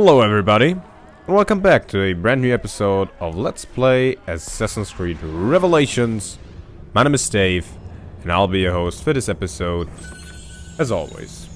Hello everybody, and welcome back to a brand new episode of Let's Play Assassin's Creed Revelations. My name is Dave, and I'll be your host for this episode, as always.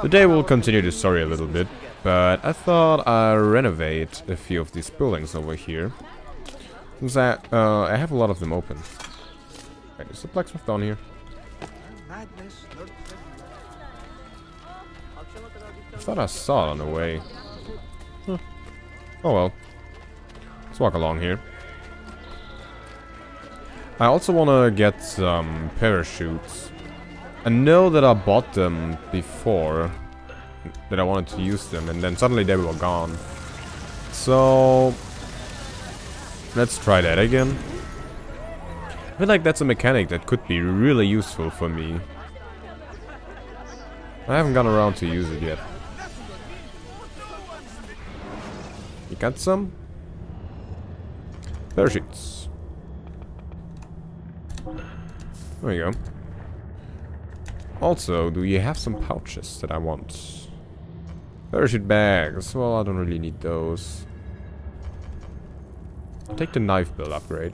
Today we'll continue the story a little bit, but I thought I'd renovate a few of these buildings over here. Since I, uh, I have a lot of them open. Wait, is the blacksmith down here? I thought I saw it on the way. Huh. Oh well. Let's walk along here. I also want to get some parachutes. I know that I bought them before. That I wanted to use them and then suddenly they were gone. So... Let's try that again. I feel like that's a mechanic that could be really useful for me. I haven't gone around to use it yet. Got some? Parachutes. There you go. Also, do you have some pouches that I want? Parachute bags. Well, I don't really need those. I'll take the knife belt upgrade.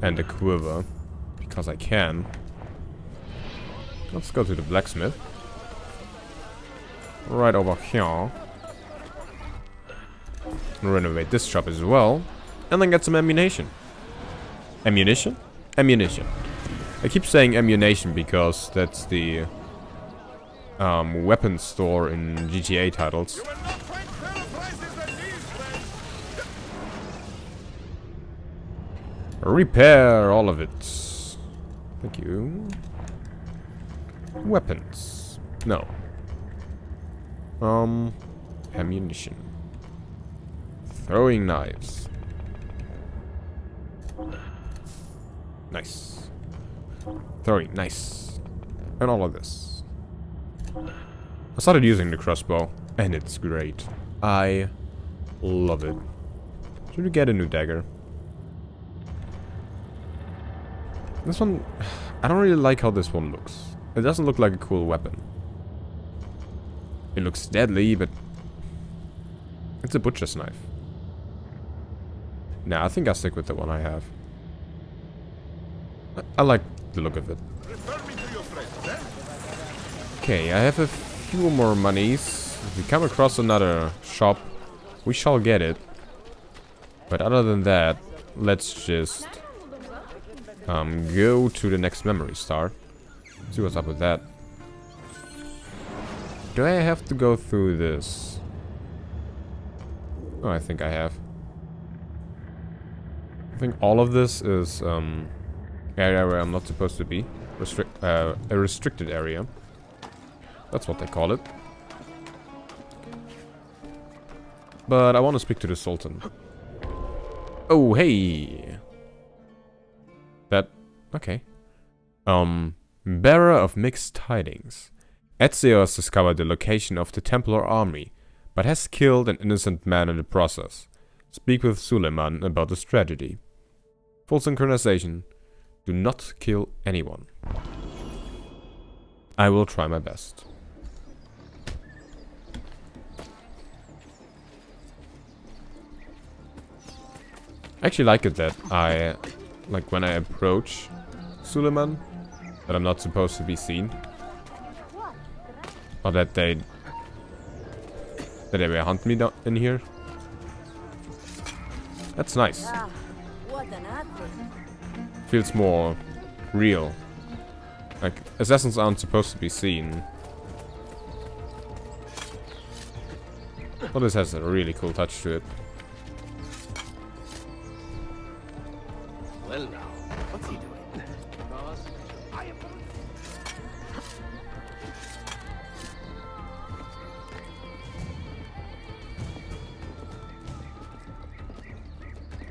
And the quiver. Because I can. Let's go to the blacksmith. Right over here renovate this shop as well. And then get some ammunition. Ammunition? Ammunition. I keep saying ammunition because that's the um, weapon store in GTA titles. Repair all of it. Thank you. Weapons. No. Um, ammunition. Throwing knives. Nice. Throwing, nice. And all of this. I started using the crossbow, and it's great. I love it. Should we get a new dagger? This one... I don't really like how this one looks. It doesn't look like a cool weapon. It looks deadly, but... It's a butcher's knife. Nah, I think I'll stick with the one I have. I, I like the look of it. Okay, I have a few more monies. If we come across another shop, we shall get it. But other than that, let's just um, go to the next memory star. See what's up with that. Do I have to go through this? Oh, I think I have. I think all of this is um, area where I'm not supposed to be. Restrict, uh, a restricted area. That's what they call it. But I want to speak to the Sultan. Oh, hey! That... Okay. Um, bearer of mixed tidings. Ezio has discovered the location of the Templar army, but has killed an innocent man in the process. Speak with Suleiman about this tragedy. Full synchronization. Do not kill anyone. I will try my best. I actually like it that I, like when I approach Suleiman, that I'm not supposed to be seen. Or that they, that they will hunt me down in here. That's nice. Feels more real. Like, assassins aren't supposed to be seen. Well, this has a really cool touch to it. Well now, what's he doing?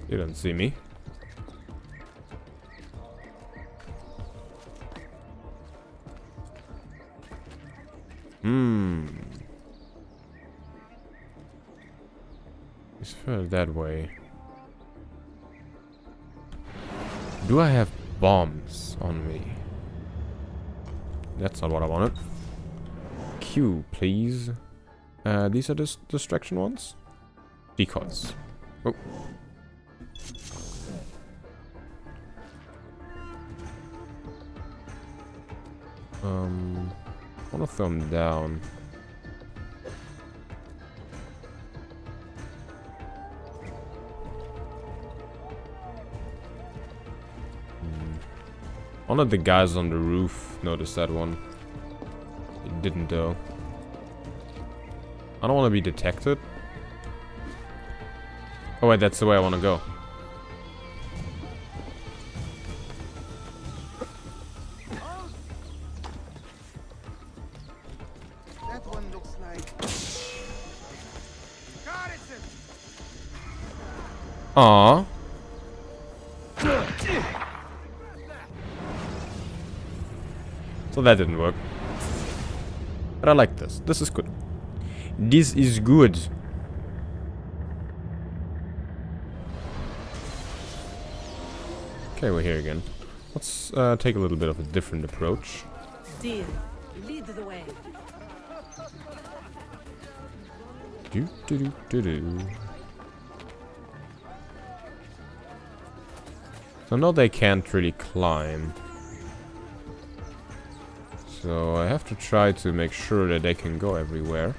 You don't see me. That way. Do I have bombs on me? That's not what I wanted. Q, please. Uh, these are the distraction ones? Decoys. Oh. Um, I want to throw them down. One of the guys on the roof noticed that one. It didn't though. I don't want to be detected. Oh wait, that's the way I want to go. That one looks like. Garrison! Aww. So that didn't work. But I like this. This is good. This is good. Okay, we're here again. Let's uh, take a little bit of a different approach. Dear, lead the way. Do do do do do. So no, they can't really climb. So I have to try to make sure that they can go everywhere.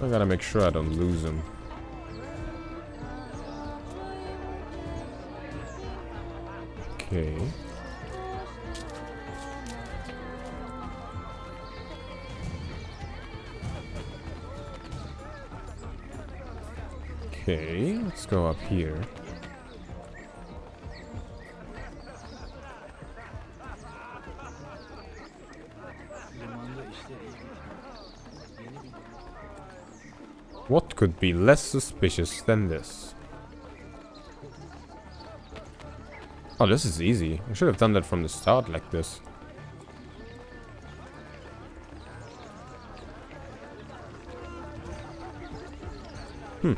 I gotta make sure I don't lose them. Okay. Okay, let's go up here. What could be less suspicious than this? Oh, this is easy. I should have done that from the start like this. Hmm.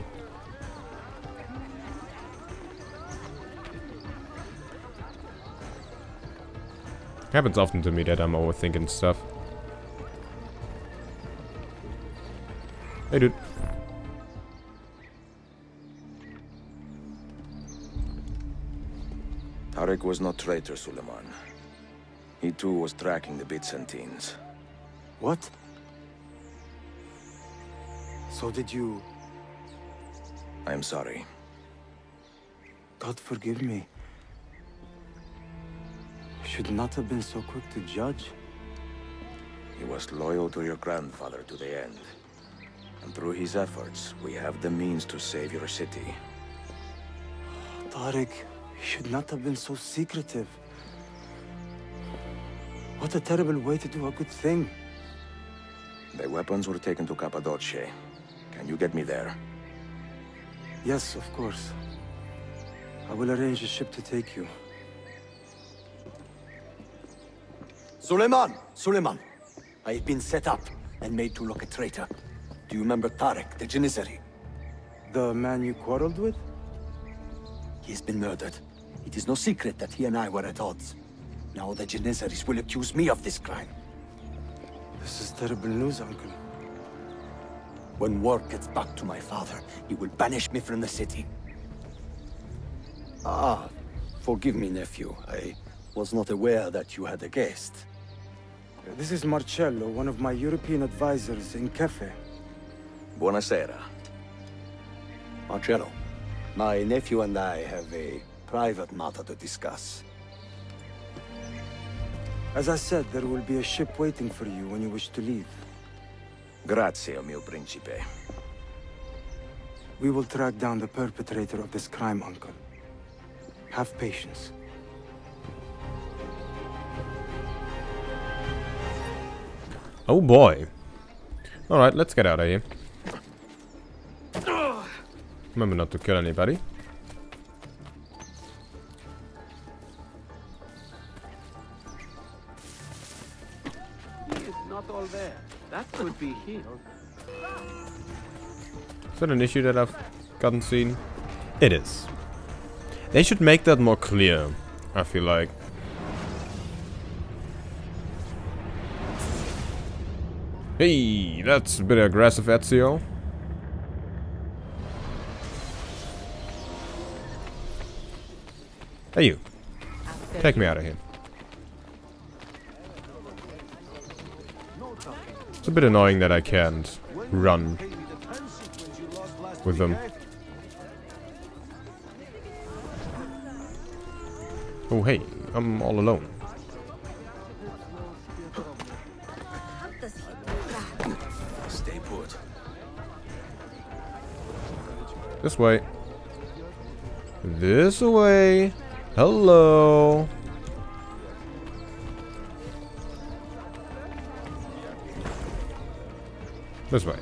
Happens often to me that I'm overthinking stuff. Hey, dude. Tarik was not traitor, Suleiman. He too was tracking the Byzantines. What? So did you... I am sorry. God forgive me. Should not have been so quick to judge. He was loyal to your grandfather to the end. And through his efforts, we have the means to save your city. Tarik should not have been so secretive. What a terrible way to do a good thing. The weapons were taken to Cappadocia. Can you get me there? Yes, of course. I will arrange a ship to take you. Suleiman! Suleiman! I have been set up and made to look a traitor. Do you remember Tarik, the Janissary? The man you quarreled with? He has been murdered. It is no secret that he and I were at odds. Now the Janissaries will accuse me of this crime. This is terrible news, Uncle. When word gets back to my father, he will banish me from the city. Ah, forgive me, nephew. I was not aware that you had a guest. This is Marcello, one of my European advisors in Kaffa. Buonasera. Marcello, my nephew and I have a private matter to discuss. As I said, there will be a ship waiting for you when you wish to leave. Grazie, mio principe. We will track down the perpetrator of this crime, Uncle. Have patience. Oh boy. Alright, let's get out of here. Remember not to kill anybody. He is not all there. That could be healed. Is that an issue that I've gotten seen? It is. They should make that more clear, I feel like. Hey, that's a bit aggressive, Ezio. Hey you, take me out of here. It's a bit annoying that I can't run with them. Oh hey, I'm all alone. This way. This way. Hello. This way.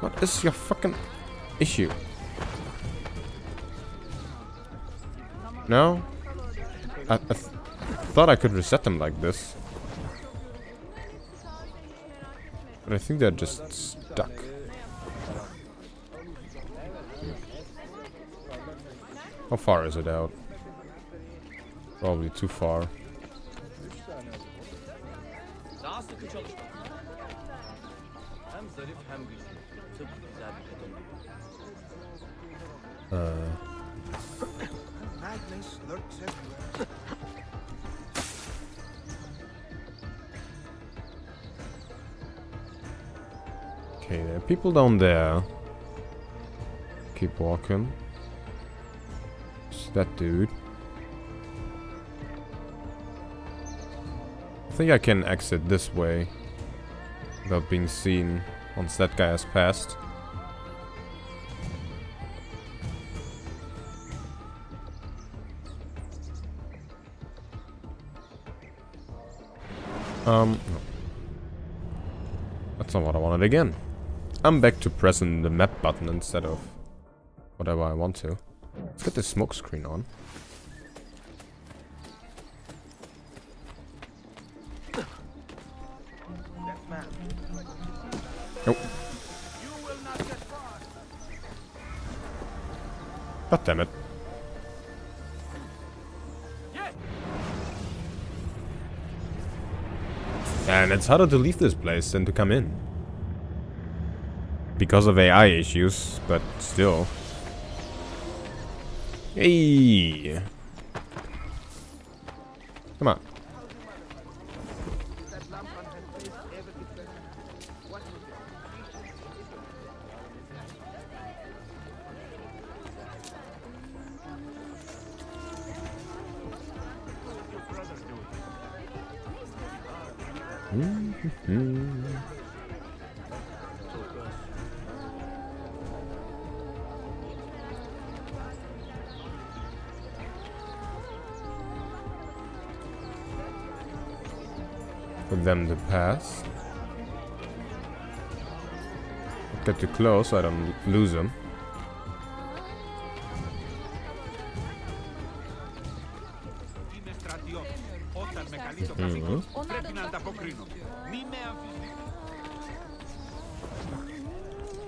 What is your fucking issue? No? I, I th thought I could reset them like this. But I think they're just stuck. How far is it out? Probably too far. Uh, okay, there are people down there. Keep walking. That dude. I think I can exit this way without being seen once that guy has passed. Um, no. That's not what I wanted again. I'm back to pressing the map button instead of whatever I want to. Let's get the smoke screen on. Nope. God damn it. And it's harder to leave this place than to come in. Because of AI issues, but still. Hey! Come on. For them to pass. Get too close so I don't lose them.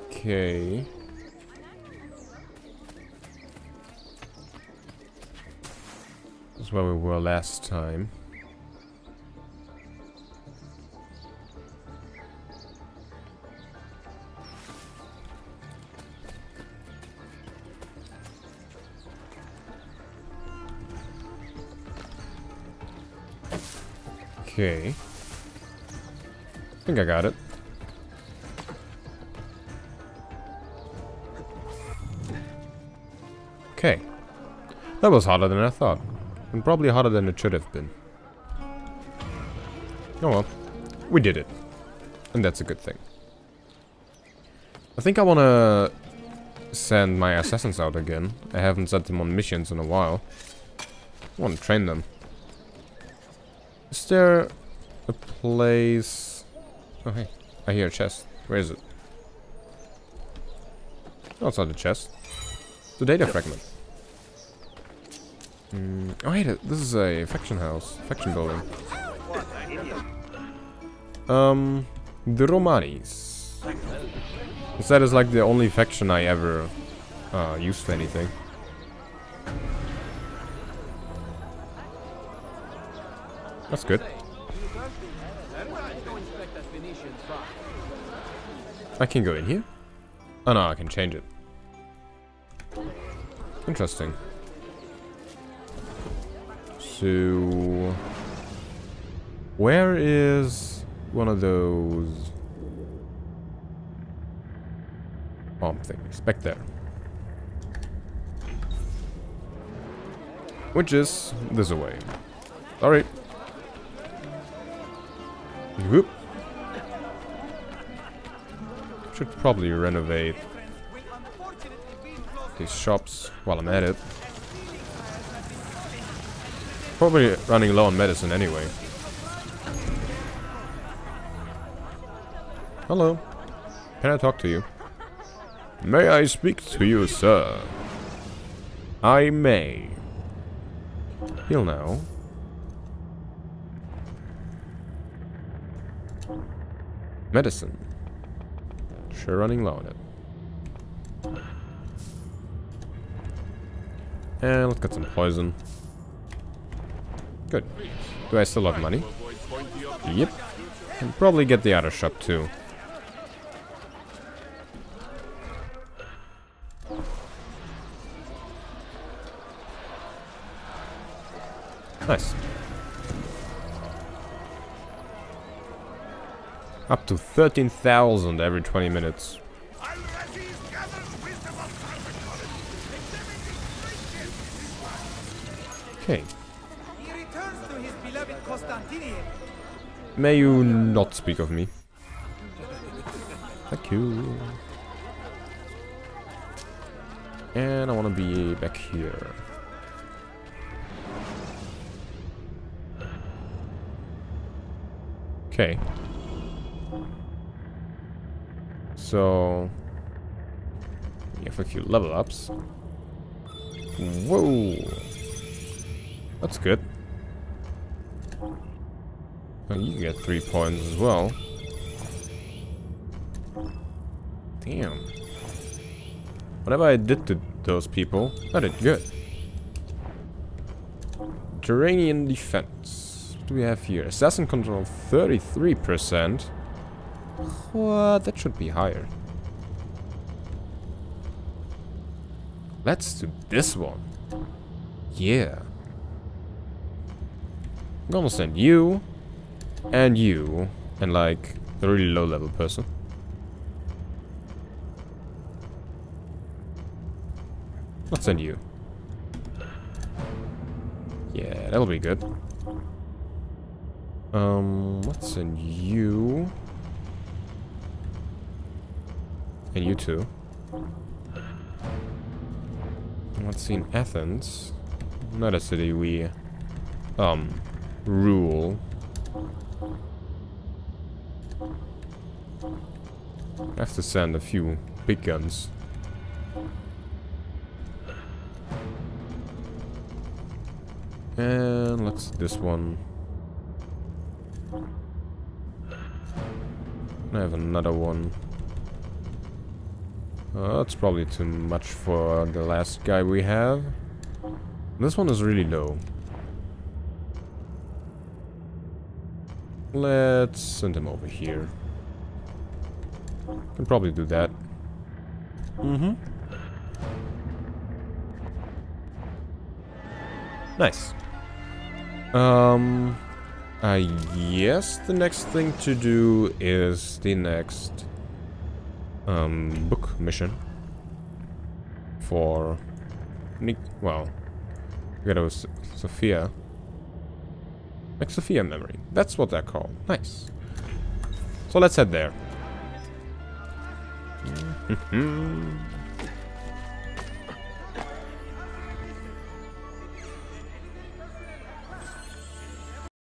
Okay. This is where we were last time. Okay. I think I got it. Okay. That was harder than I thought. And probably harder than it should have been. Oh well. We did it. And that's a good thing. I think I want to send my assassins out again. I haven't sent them on missions in a while. I want to train them. Is there a place... Oh, hey. I hear a chest. Where is it? Oh, it's not a chest. The data fragment. Mm, oh, wait. This is a faction house. Faction building. Um, the Romanis. That is like the only faction I ever uh, used for anything. That's good. I can go in here? Oh no, I can change it. Interesting. So... Where is one of those bomb things? Back there. Which is this away. Sorry. Whoop. Should probably renovate these shops while I'm at it. Probably running low on medicine anyway. Hello. Can I talk to you? May I speak to you, sir? I may. Heal now. Medicine. Sure running low on it. And let's get some poison. Good. Do I still have money? Yep. Can probably get the other shop too. Nice. Up to 13,000 every 20 minutes. Okay. He returns to his beloved Constantinople. May you not speak of me. Thank you. And I want to be back here. Okay. So... We have a few level ups. Whoa! That's good. Oh, you get three points as well. Damn. Whatever I did to those people, I did good. Terranian defense. What do we have here? Assassin control 33%. That should be higher. Let's do this one. Yeah. I'm gonna send you and you and like a really low level person. Let's send you. Yeah, that'll be good. Um, let's send you. And you too. Let's see in Athens. Not a city we um rule. I have to send a few big guns. And let's this one. I have another one. Uh, that's probably too much for the last guy we have. This one is really low. Let's send him over here. Can probably do that. Mm-hmm. Nice. Um, I guess the next thing to do is the next um, book mission for Nick. Well, we got Sofia. Like Sofia memory. That's what they're called. Nice. So let's head there.